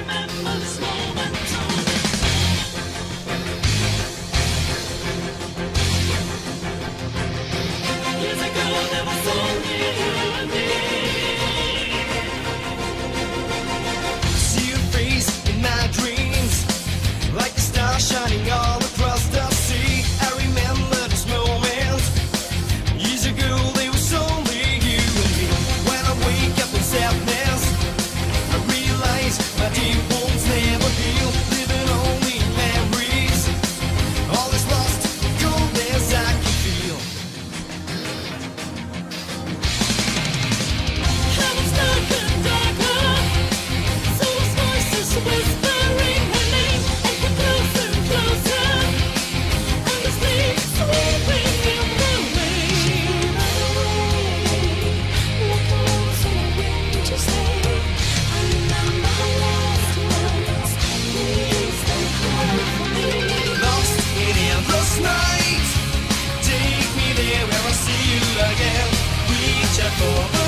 remember this moment. For